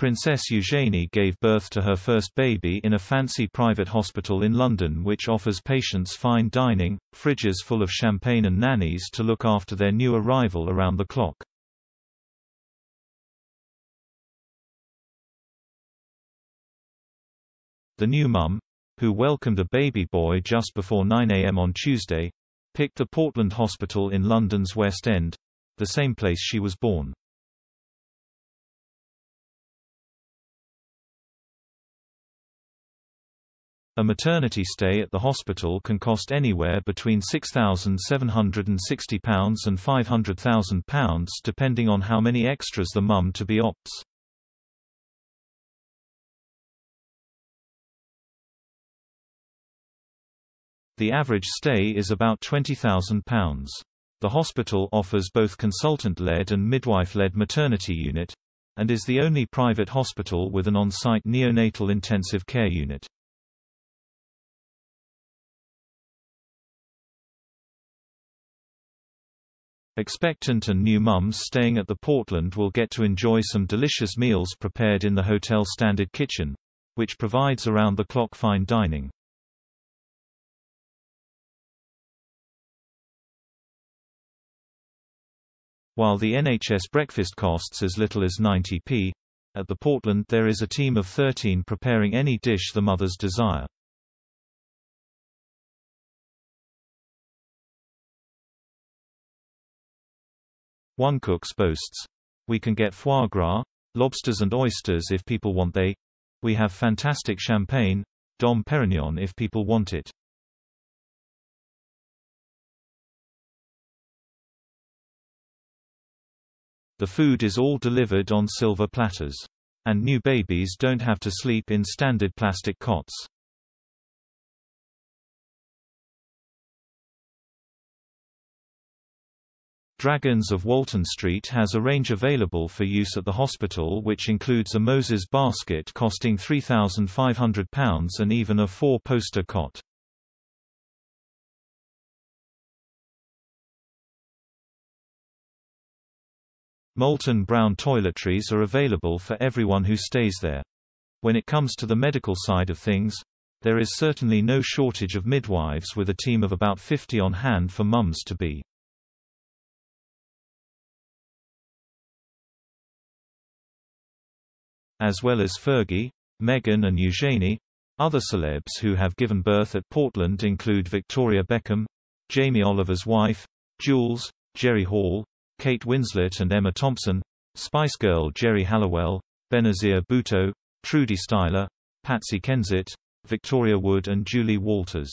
Princess Eugenie gave birth to her first baby in a fancy private hospital in London which offers patients fine dining, fridges full of champagne and nannies to look after their new arrival around the clock. The new mum, who welcomed a baby boy just before 9 a.m. on Tuesday, picked the Portland Hospital in London's West End, the same place she was born. A maternity stay at the hospital can cost anywhere between £6,760 and £500,000 depending on how many extras the mum-to-be opts. The average stay is about £20,000. The hospital offers both consultant-led and midwife-led maternity unit, and is the only private hospital with an on-site neonatal intensive care unit. Expectant and new mums staying at the Portland will get to enjoy some delicious meals prepared in the hotel standard kitchen, which provides around-the-clock fine dining. While the NHS breakfast costs as little as 90p, at the Portland there is a team of 13 preparing any dish the mothers desire. One Cooks boasts, We can get foie gras, lobsters and oysters if people want they. We have fantastic champagne, Dom Perignon if people want it. The food is all delivered on silver platters. And new babies don't have to sleep in standard plastic cots. Dragons of Walton Street has a range available for use at the hospital which includes a Moses basket costing £3,500 and even a four-poster cot. Molton brown toiletries are available for everyone who stays there. When it comes to the medical side of things, there is certainly no shortage of midwives with a team of about 50 on hand for mums to be. As well as Fergie, Meghan and Eugenie, other celebs who have given birth at Portland include Victoria Beckham, Jamie Oliver's wife, Jules, Jerry Hall, Kate Winslet and Emma Thompson, Spice Girl Geri Halliwell, Benazir Bhutto, Trudi Styler, Patsy Kensit, Victoria Wood and Julie Walters.